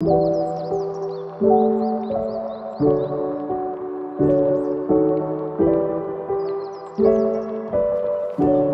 thank you